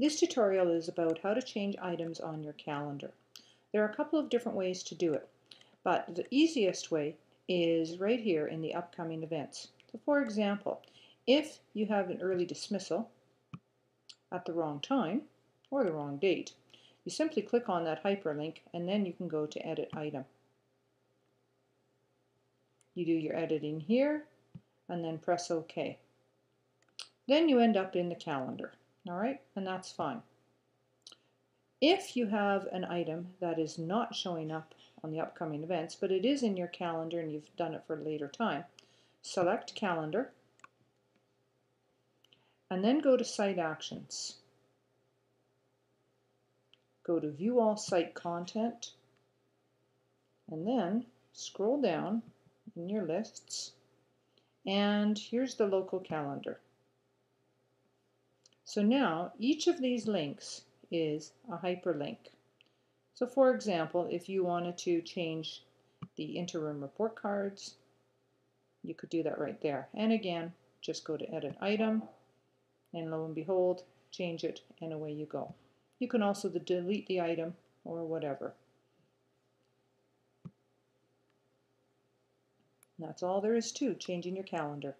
This tutorial is about how to change items on your calendar. There are a couple of different ways to do it, but the easiest way is right here in the upcoming events. So for example, if you have an early dismissal at the wrong time or the wrong date, you simply click on that hyperlink and then you can go to edit item. You do your editing here and then press OK. Then you end up in the calendar all right? And that's fine. If you have an item that is not showing up on the upcoming events, but it is in your calendar and you've done it for a later time, select Calendar, and then go to Site Actions. Go to View All Site Content, and then scroll down in your lists, and here's the local calendar. So now each of these links is a hyperlink. So for example, if you wanted to change the interim report cards, you could do that right there. And again, just go to edit item and lo and behold, change it and away you go. You can also delete the item or whatever. That's all there is to changing your calendar.